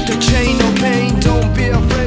break the chain, no pain, don't be afraid.